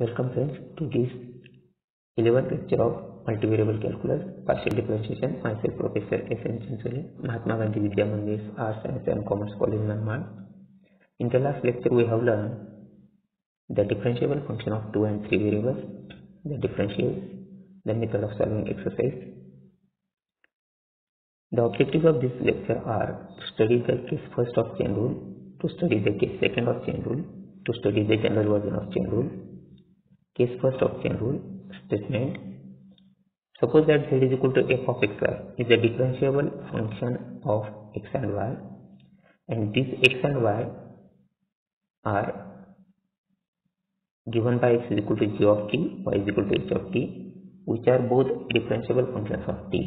Welcome friends to this 11th lecture of multivariable calculus partial differentiation myself professor S. N. Chansole Mahatma Gandhi Vidya Mandir Arts Science and Commerce College Manmad in the last lecture we have learned the differentiable function of two and three variables the differentials the method of solving exercise. The objectives of this lecture are to study the case first of chain rule to study the case second of chain rule to study the general version of chain rule case first chain rule statement suppose that z is equal to f of x y is a differentiable function of x and y and these x and y are given by x is equal to g of t y is equal to h of t which are both differentiable functions of t.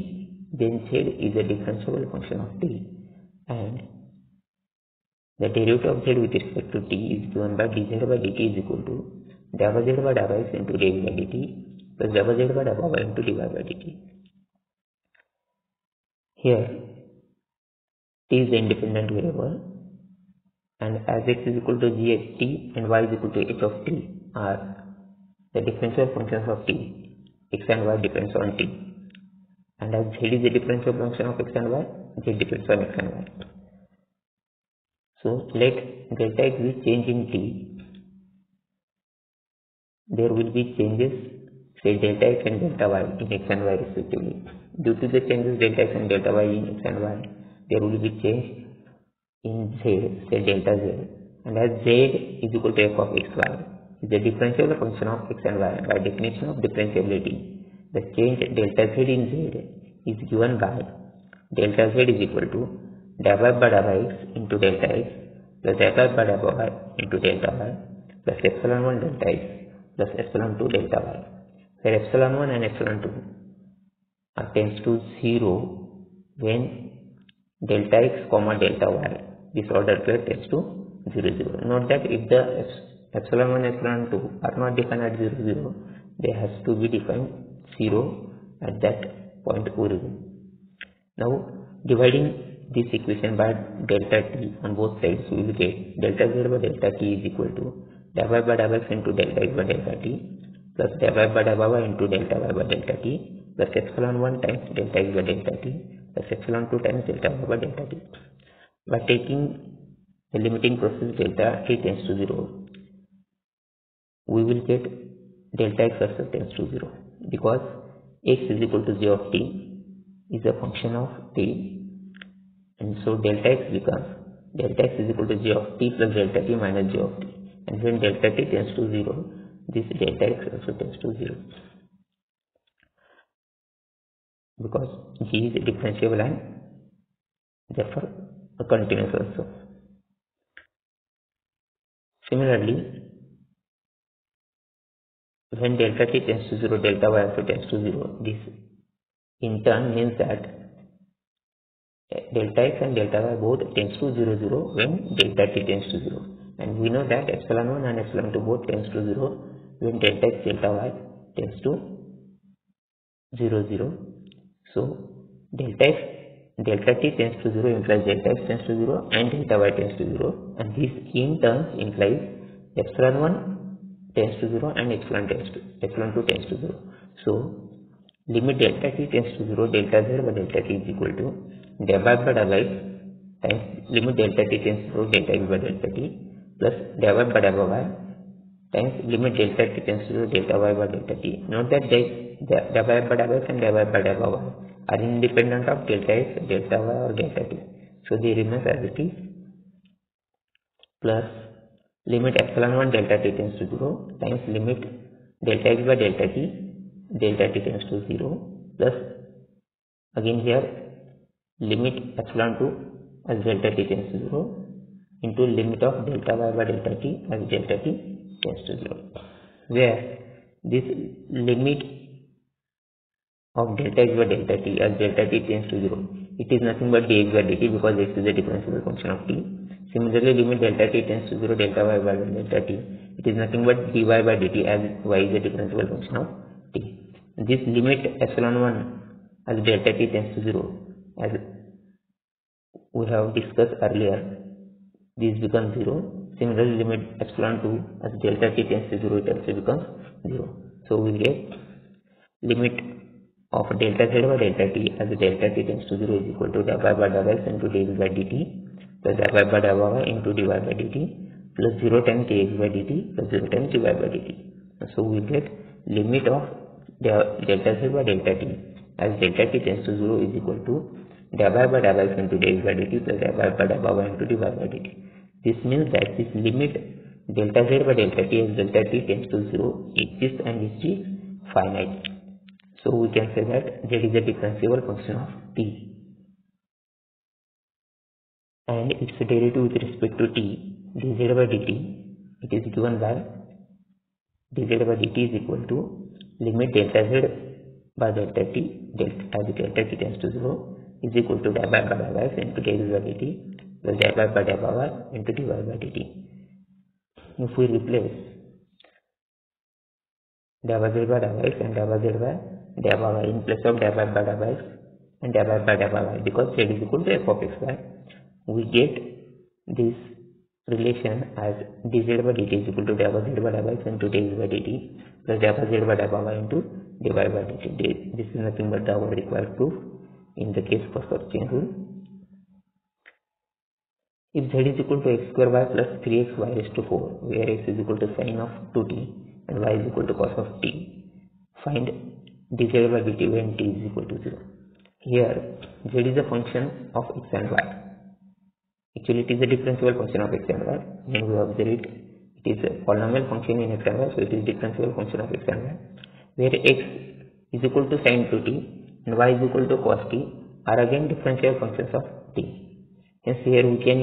Then z is a differentiable function of t. And the derivative of z with respect to t is given by dz by dt is equal to dou z by dou x into dv by dt plus dou z by dou y into dy by dt. Here t is the independent variable and as x is equal to g of t and y is equal to h of t are the differential functions of t x and y depends on t and as z is the differential function of x and y z depends on x and y. So let delta x be change in t there will be changes say delta x and delta y in x and y respectively. Due to the changes delta x and delta y in x and y, there will be change in z, say delta z. And as z is equal to f of x y is the differentiable function of x and y by definition of differentiability. The change delta z in z is given by delta z is equal to dou y by dou x into delta x plus dou y by dou y into delta y plus epsilon 1 delta x plus epsilon 2 delta y. Where epsilon 1 and epsilon 2 are tends to 0 when delta x comma delta y this order pair tends to 0 0 note that if the epsilon 1 and epsilon 2 are not defined at 0 0 they has to be defined 0 at that point origin now dividing this equation by delta t on both sides we will get delta z by delta t is equal to dou y by dou x into delta x by delta t plus dou y by dou y into delta y by delta t plus epsilon 1 times delta x by delta t plus epsilon 2 times delta y by delta t. By taking the limiting process delta t tends to 0, we will get delta x also tends to 0 because x is equal to g of t is a function of t and so delta x becomes delta x is equal to g of t plus delta t minus g of t and when delta t tends to 0 this delta x also tends to 0 because g is differentiable and therefore a continuous also. Similarly, when delta t tends to 0, delta y also tends to 0, this in turn means that delta x and delta y both tends to 0 0 when delta t tends to 0 and we know that epsilon 1 and epsilon 2 both tends to 0 when delta x delta y tends to 0 0 so delta x delta t tends to 0 implies delta x tends to 0 and delta y tends to 0 and this in turn implies epsilon 1 tends to 0 and epsilon tends to epsilon 2 tends to 0 so limit delta t tends to 0 delta z by delta t is equal to dou y by x times limit delta t tends to 0 delta x by delta t plus dou y by dou y times limit delta t tends to 0 delta y by delta t. Note that dou y by dou x and dou y by dou y are independent of delta x, delta y or delta t. So they remain as it is. Plus limit epsilon 1 delta t tends to 0 times limit delta x by delta t delta t tends to 0 plus again here limit epsilon 2 as delta t tends to 0 into limit of delta y by delta t as delta t tends to 0 where this limit of delta x by delta t as delta t tends to 0 it is nothing but dx by dt because x is a differentiable function of t. Similarly limit delta t tends to 0 delta y by delta t. It is nothing but dy by dt as y is a differentiable function of t. This limit epsilon 1 as delta t tends to 0 as we have discussed earlier this becomes 0 Similarly, limit epsilon 2 as delta t tends to 0, it also becomes 0 so we get limit of delta z by delta t as delta t tends to 0 is equal to del y by del x into dv by dt plus del y by del y into dy by dt plus 0 times dx by dt plus 0 times dy by dt. So we get limit of delta z by delta t as delta t tends to 0 is equal to del y by x into dx by dt plus del y by del y into dy by dt. This means that this limit delta z by delta t as delta t tends to 0 exists and is finite. So we can say that z is a differentiable function of t. And its derivative with respect to t, dz by dt, it is given by dz by dt is equal to limit delta z by delta t delta as delta t tends to 0 is equal to del by by del into dz by dt plus del by by del y into dy by dt. If we replace del z by del x and del z by del y in place of del by by del x and del by by y because z is equal to f of x y we get this relation as dz by dt is equal to del z by del x into dz by dt plus del z by del y into dy by dt this is nothing but our required proof in the case for chain rule if z is equal to x square y plus 3x y raised to 4 where x is equal to sine of 2t and y is equal to cos of t find dz by dt when t is equal to 0. Here z is a function of x and y. Actually it is a differentiable function of x and y. When we observe it, it is a polynomial function in x and y, so it is differentiable function of x and y. Where x is equal to sin 2t and y is equal to cos t are again differentiable functions of t. Hence here we can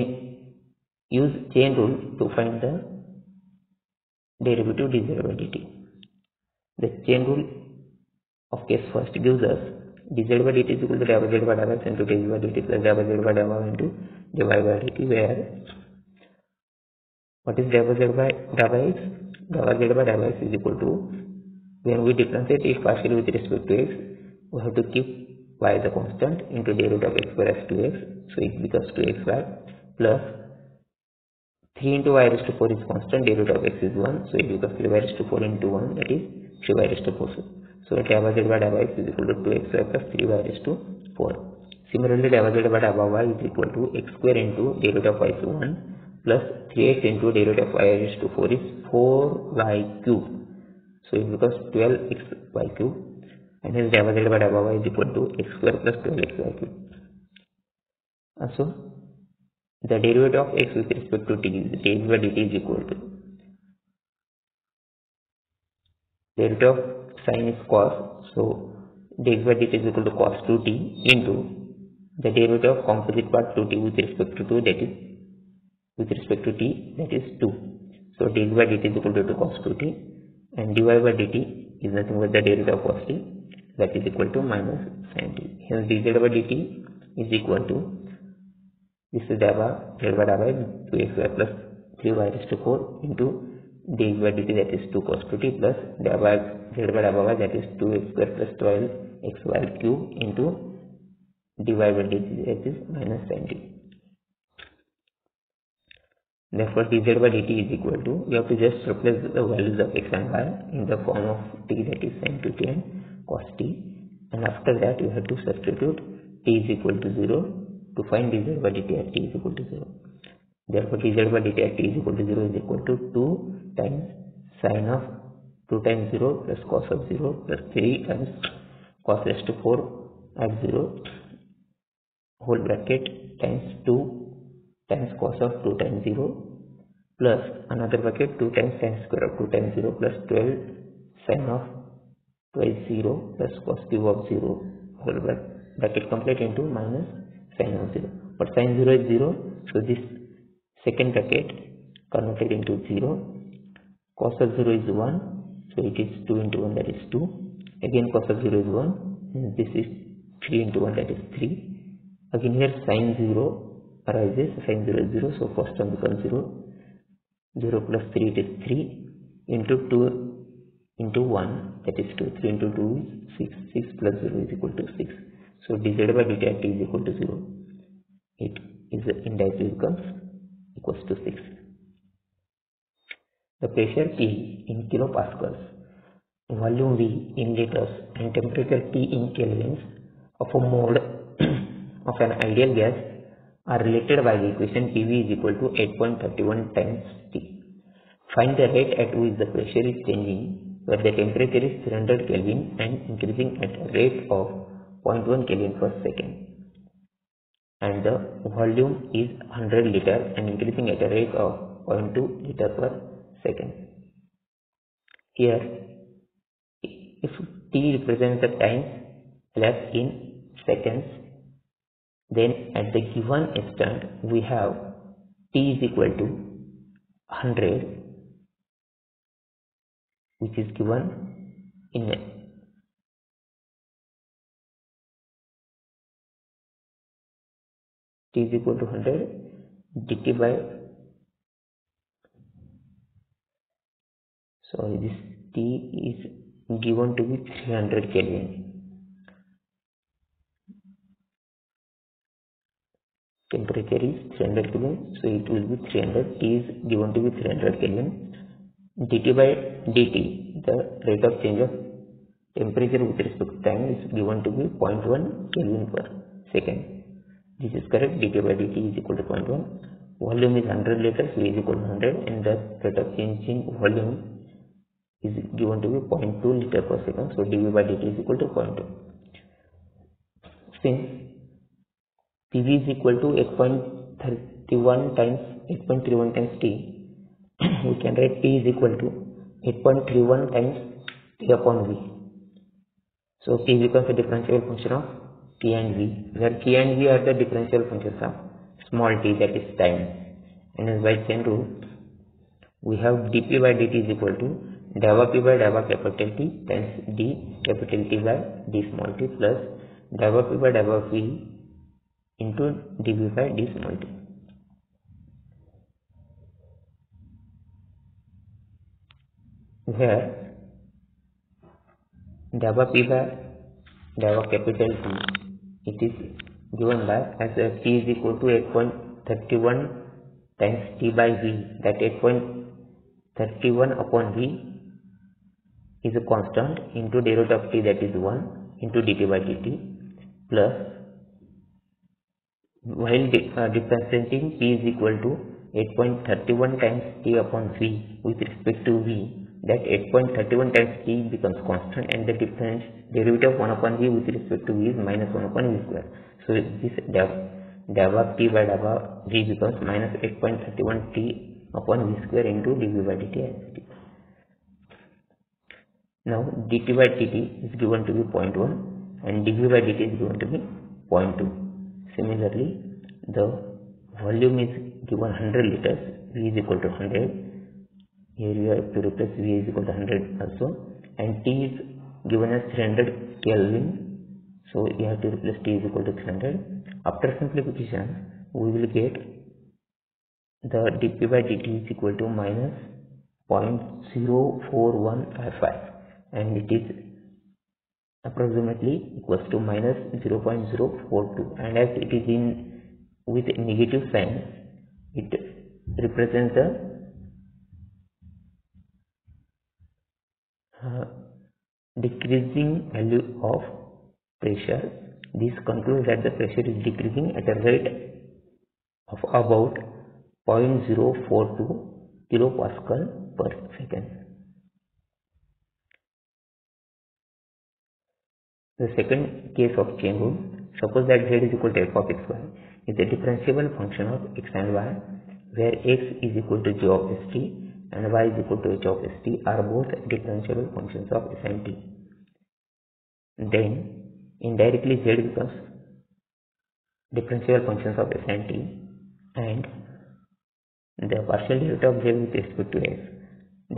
use chain rule to find the derivative dz by dt. The chain rule of case first gives us dz by dt is equal to dz by dx into dz by dt plus dz by dy into dy by dt where what is dz by dx? dz by dx is equal to when we differentiate it partially with respect to x we have to keep y as a constant into derivative of x square as 2x so it becomes 2xy plus 3 into y raised to 4 is constant. derivative of x is 1 so it becomes 3y raised to 4 into 1 that is 3y raised to 4 so z by x is equal to 2xy plus 3y raised to 4. Similarly, z by del y is equal to x square into derivative of y is 1 plus 3x into derivative of y raised to 4 is 4y cube. So it becomes 12xy cube and del z by del y is equal to x square plus 12xy cube. And so the derivative of x with respect to t is dx by dt is equal to derivative of sin is cos so dx by dt is equal to cos 2t into the derivative of composite part 2t with respect to 2 that is with respect to t that is 2 so dx by dt is equal to 2 cos 2t and dy by dt is nothing but the derivative of cos t that is equal to minus sin t hence dz by dt is equal to this is del by del by del by 2xy plus 3y raised to 4 into dx by dt that is 2 cos 2t plus del by z by del y that is 2x square plus 12 xy cube into dy by dt that is minus sin t. Therefore dz by dt is equal to you have to just replace the values of x and y in the form of t that is sin 2t and cos t and after that you have to substitute t is equal to 0 to find dz by dt at t is equal to 0. Therefore, dz by dt at t is equal to 0 is equal to 2 times sine of 2 times 0 plus cos of 0 plus 3 times cos raised to 4 at 0 whole bracket times 2 times cos of 2 times 0 plus another bracket 2 times sin square of 2 times 0 plus 12 sin of twice 0 plus cos cube of 0 whole bracket complete into minus sin of 0 but sin 0 is 0 so this second bracket converted into 0 cos of 0 is 1 so it is 2 into 1 that is 2 again cos of 0 is 1 and this is 3 into 1 that is 3 again here sin 0 arises sin 0 is 0 so first term becomes 0 0 plus 3 it is 3 into 2 into 1 that is 2 3 into 2 is 6 6 plus 0 is equal to 6 so dz by dt at t is equal to 0 it is indirectly becomes equals to 6 the pressure P in kilopascals volume V in liters and temperature T in kelvins of a mole of an ideal gas are related by the equation PV is equal to 8.31 times T. Find the rate at which the pressure is changing where the temperature is 300 Kelvin and increasing at a rate of 0.1 Kelvin per second and the volume is 100 liter and increasing at a rate of 0.2 liter per second. Here, if t represents the time elapsed in seconds, then at the given instant we have t is equal to 100 which is given in t is equal to 100 dt by sorry this t is given to be 300 kelvin. Temperature is 300 kelvin so it will be 300 t is given to be 300 kelvin dt by dt. The rate of change of temperature with respect to time is given to be 0.1 kelvin per second. This is correct. dt by dt is equal to 0.1 volume is 100 liters v is equal to 100 and the rate of change in volume is given to be 0.2 liter per second. So dv by dt is equal to 0.2 since pv is equal to 8.31 times 8.31 times t we can write p is equal to 8.31 times t upon v. So p becomes a differential function of t and v. Where t and v are the differential functions of small t that is time. And as by chain rule we have dp by dt is equal to dava p by dava capital T times d capital T by d small t plus dava p by dava v into dv by d small t. Where dava p by dava capital T it is given by as t is equal to 8.31 times t by v. That 8.31 upon v is a constant into derivative of t that is 1 into dt by dt plus while uh, differentiating t is equal to 8.31 times t upon v with respect to v that 8.31 times t becomes constant and the difference derivative of 1 upon v with respect to v is minus 1 upon v square so this dav dava t by dava v becomes minus 8.31 t upon v square into dv by dt as it is now dt by dt is given to be 0.1 and dv by dt is given to be 0.2. Similarly, the volume is given 100 liters, v is equal to 100. Here you have to replace v is equal to 100 also, and t is given as 300 Kelvin. So you have to replace t is equal to 300. After simplification, we will get the dp by dt is equal to minus 0.04155 and it is approximately equals to minus 0.042 and as it is in with negative sign it represents the uh, decreasing value of pressure. This concludes that the pressure is decreasing at a rate of about 0.042 kilopascal per second. The second case of chain rule, suppose that z is equal to f of xy is a differentiable function of x and y where x is equal to g of st and y is equal to h of st are both differentiable functions of s and t. Then indirectly z becomes differentiable functions of s and t and the partial derivative of z with respect to x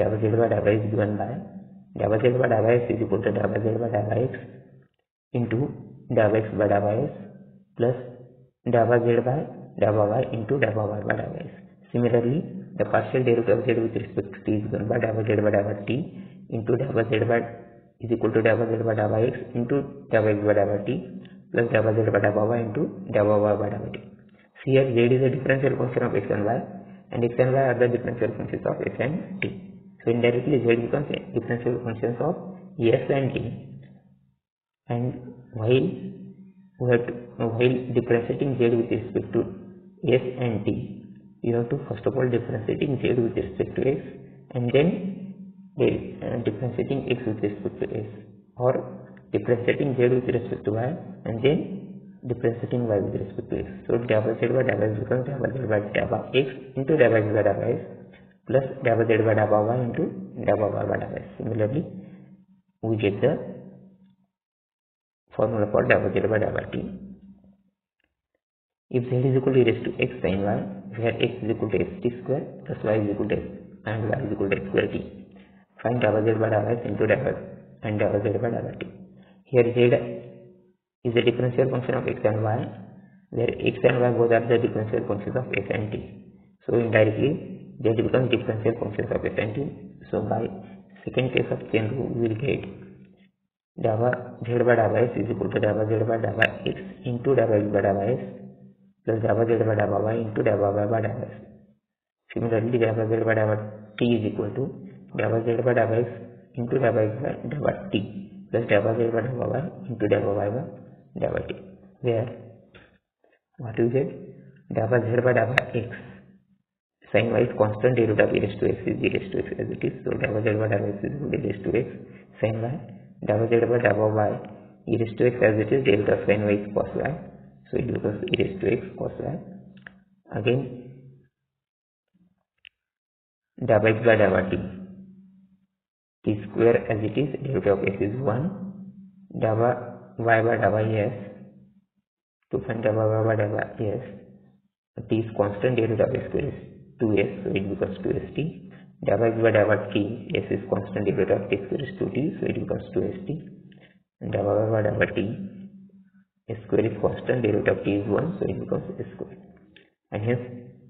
dava z by dava is given by dava z by dava x is equal to dava z by dava x into dava x by s plus dava z by dava y into dava y by s. Similarly, the partial derivative of z with respect to t is given by dava z by dava t into dava z by is equal to dava z by dava x into dava x by dava t plus dava z by dava y into dava y by dava t. So here z is a differential function of x and y and x and y are the differential functions of s and t. So indirectly z becomes differential functions of s and t and while we have to, while differentiating z with respect to s and t you have to first of all differentiating z with respect to x and then uh, differentiating x with respect to s or differentiating z with respect to y and then differentiating y with respect to x. So dabba z by dabba x becomes dabba z by dabba x into dabba x by dabba x plus dabba z by dabba y into dabba y by dabba x. Similarly, we get the formula for dabba z by dabba t. If z is equal to e raised to x sin y, where x is equal to x t square plus y is equal to x and y is equal to x square t. Find dabba z by dabba x into dabba and dabba z by dabba t. Here z is the differential function of x and y, where x and y both are the differential functions of s and t. So indirectly, z becomes differential functions of s and t. So by second case of chain rule, we will get dabba z by dabba x is equal to dabba z by dabba x into dabba x by dabba x plus dabba z by dabba y into dabba y by dabba x. Similarly, dabba z by dabba t is equal to dabba z by dabba x into dabba x by dabba t plus dabba z by dabba y into dabba y by dabba t. Where what you get dabba z by dabba x sin y is constant derivative of e raised to x is e raised to x as it is. So dabba z by dabba x is equal to e raised to x sin y dabba z by dabba y e raised to x as it is of sin y is cos y. So it becomes e raised to x cos y. Again x by dabba t. Square as it is derivative of x is 1 dabba y by dabba s. To find dabba y by dabba s t is constant derivative of s square is 2s so it becomes 2st dabba x by dabba t s is constant derivative of t square is 2t so it becomes 2st and dabba y by dabba t s square is constant derivative of t is 1 so it becomes s square. And hence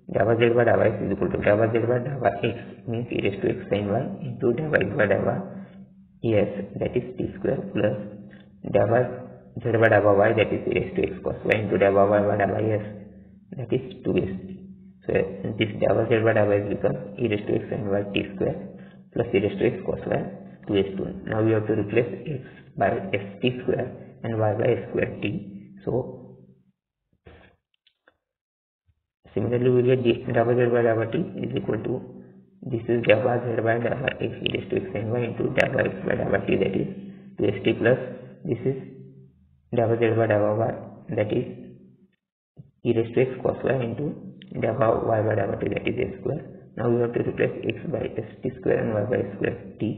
dabba z by dabba x is equal to dabba z by dabba x means e raised to x sin y into dabba x by dabba s that is t square plus dabba z by dabba y that is e raised to x cos y into dabba y by dabba s that is 2s so this dabba z by dabba x becomes e raised to x sin y t square plus e raised to x cos y 2s2 now we have to replace x by s t square and y by square t so Similarly, we get dabba z by dabba t is equal to this is dabba z by dabba x e raised to x y into dabba x by dabba t that is 2st plus this is dabba z by dabba y that is e raised to x cos y into dabba y by dabba t that is a square. Now we have to replace x by st square and y by square t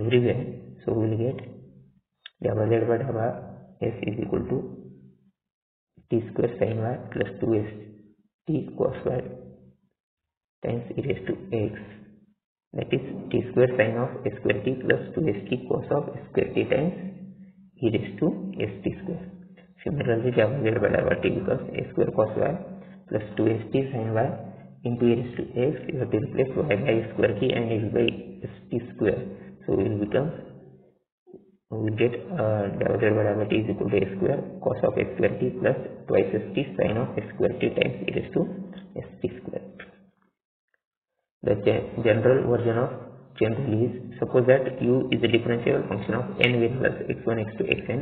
everywhere. So we will get dabba z by dabba s is equal to t square sin y plus 2s t cos y times e raised to x that is t square sin of s square t plus 2st cos of s square t times e raised to st square. Similarly, dabba z by dabba t becomes a square cos y plus 2st sin y into e raised to x. You have to replace y by square t and x by st square. So it will become we get uh, z by dabba t is equal to a square cos of x square t plus twice st sin of x square t times e raised to st square. The general version of rule is suppose that u is a differential function of n variables x1, x2, xn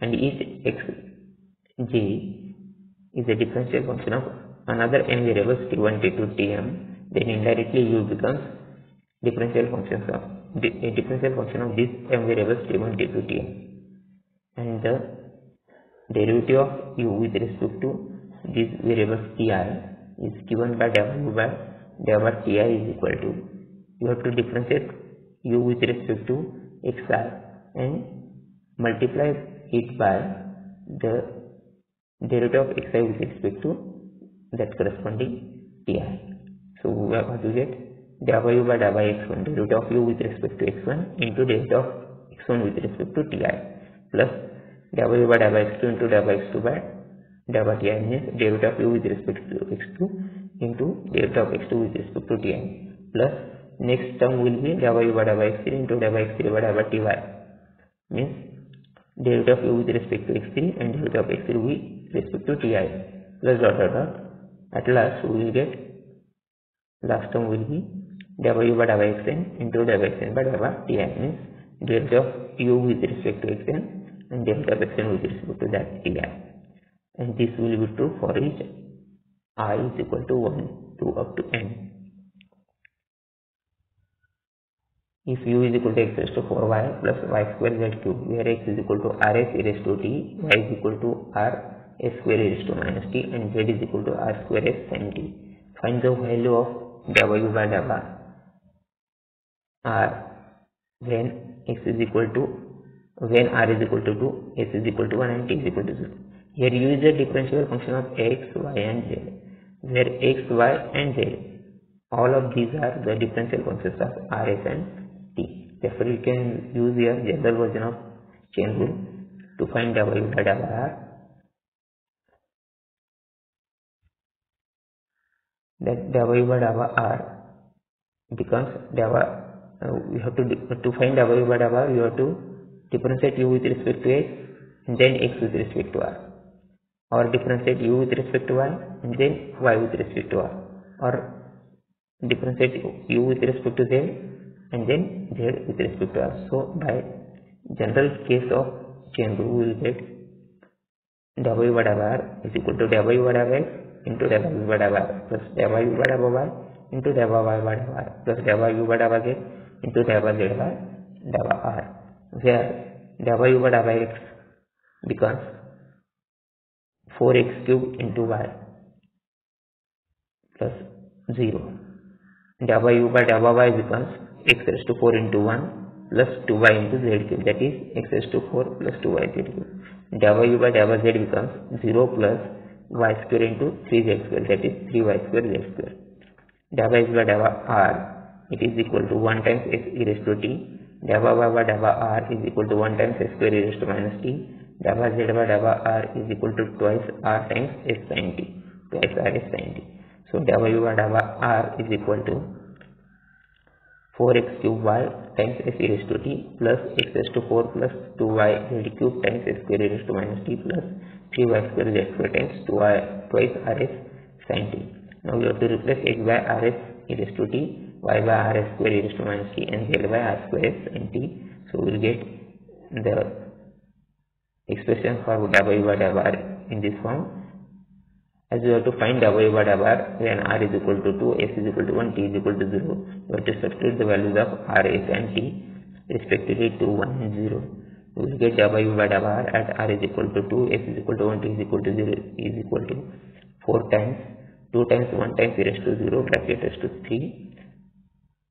and each xj is a differential function of another n variables t1, t2, tm then indirectly u becomes differential functions of a eh, differential function of these m variables t1, t2, and the derivative of u with respect to these variables ti is given by w by dabba ti is equal to you have to differentiate u with respect to xi and multiply it by the derivative of xi with respect to that corresponding ti. So what you get dabba u by dabba x1 derivative of u with respect to x1 into derivative of x1 with respect to ti plus dabba u by dabba x2 into dabba x2 by dabba ti means derivative of u with respect to x2 into derivative of x2 with respect to ti plus next term will be dabba u by dabba x3 into dabba x3 by dabba ty means derivative of u with respect to x3 and derivative of x3 with respect to ti plus dot dot dot. At last we will get last term will be u by dabba xn into dabba xn by dabba ti means delta of u with respect to xn and delta of xn with respect to that ti. And this will be true for each i is equal to 1 to up to n. If u is equal to x raised to 4y plus y square z cube where x is equal to rs e raised to t, y is equal to r s square raised to minus t and z is equal to r square s sin t. Find the value of w by w r when x is equal to when r is equal to 2 x is equal to 1 and t is equal to 0. Here u is a differential function of x, y and z where x, y and z all of these are the differential functions of rs and t. Therefore, you can use your general version of chain rule to find w by r that w by r becomes w uh, we have to to find w by w r you have to differentiate u with respect to x and then x with respect to r or differentiate u with respect to y and then y with respect to r or differentiate u with respect to z and then z with respect to r so by general case of chain rule we will get w by r is equal to w by w x into w by r plus w by w y into w by w r plus w by w z into z by w r where w by w x. Becomes 4x cube into y plus 0 w by w y becomes x raised to 4 into 1 plus 2y into z cube. That is x raised to 4 plus 2y z cube. W by w z becomes 0 plus y square into 3z square. That is 3y square z square. W by w r it is equal to 1 times x e raised to t. W by w r is equal to 1 times x square e raised to minus t. W z by w r is equal to twice r times s sin t. Twice r s sin t. So w by w r is equal to 4x cube y times s e raised to t plus x raised to 4 plus 2y z cube times s square e raised to minus t plus 3y square z square times 2y twice rs sin t. Now we have to replace x by rs e raised to t, y by r square e to minus t and z by r square s sin t. So we will get the expression for w by w r in this form. As we have to find w by w r when r is equal to 2 s is equal to 1 t is equal to 0 we have to substitute the values of r s and t respectively to 1 and 0 we will get w by w r at r is equal to 2 s is equal to 1 t is equal to 0 is equal to 4 times. 2 times 1 times e raised to 0 bracket raised to 3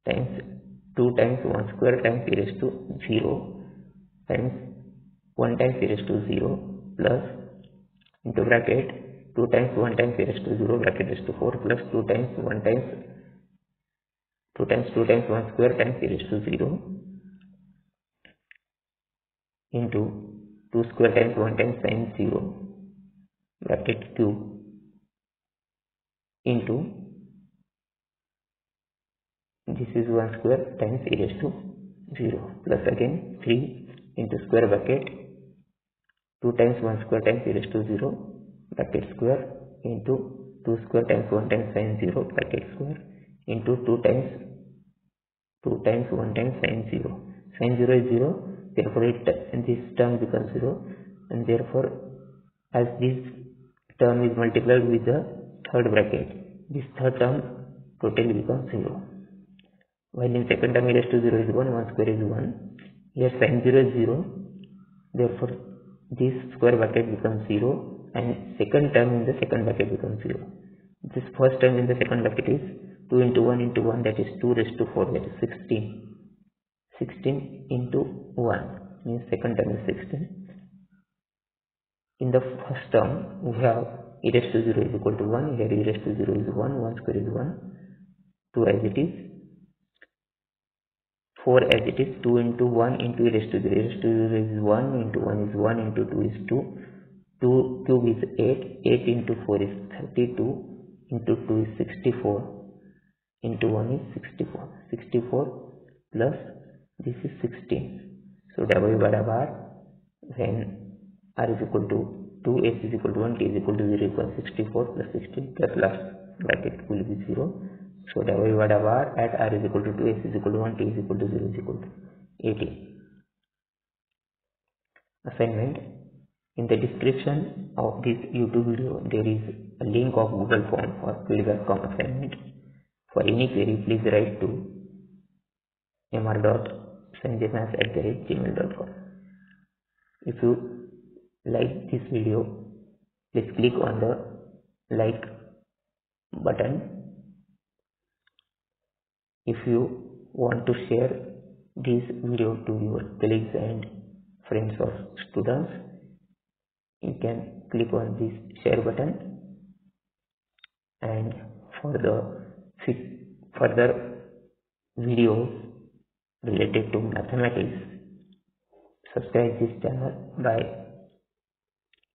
times 2 times 1 square times e raised to 0 times 1 times e raised to 0 plus into bracket 2 times 1 times e raised to 0 bracket raised to 4 plus 2 times 1 times 2 times 2 times 1 square times e raised to 0 into 2 square times 1 times sin 0 bracket cube into this is 1 square times e raised to 0 plus again 3 into square bracket 2 times 1 square times e raised to 0 bracket square into 2 square times 1 times sin 0 bracket square into 2 times 2 times 1 times sin 0 sin 0 is 0 therefore it this term becomes 0 and therefore as this term is multiplied with the third bracket this third term totally becomes 0 while in second term e raised to 0 is 1 1 square is 1 here sin 0 is 0 therefore this square bracket becomes 0 and second term in the second bracket becomes 0 this first term in the second bracket is 2 into 1 into 1 that is 2 raised to 4 that is 16 16 into 1 means second term is 16 in the first term we have e raised to 0 is equal to 1 here e raised to 0 is 1 1 square is 1 2 as it is 4 as it is 2 into 1 into e raised to 0 e raised to 0 is 1 into 1 is 1 into 2 is 2 2 cube is 8 8 into 4 is 32 into 2 is 64 into 1 is 64 64 plus this is 16 so w by w r when r is equal to 2 s is equal to 1 t is equal to 0 equals 64 plus 16 plus bracket will be 0 so by w r at r is equal to 2 s is equal to 1 t is equal to 0 is equal to 18 assignment. In the description of this youtube video there is a link of google form for field.com assignment. For any query please write to mr.sanjaymas at gmail.com if you like this video please click on the like button if you want to share this video to your colleagues and friends or students you can click on this share button. And for the further videos related to mathematics subscribe this channel by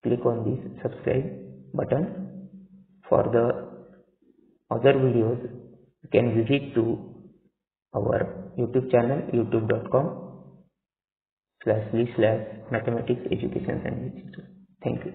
click on this subscribe button. For the other videos you can visit to our YouTube channel youtube.com slash slash mathematics education and literature. Thank you.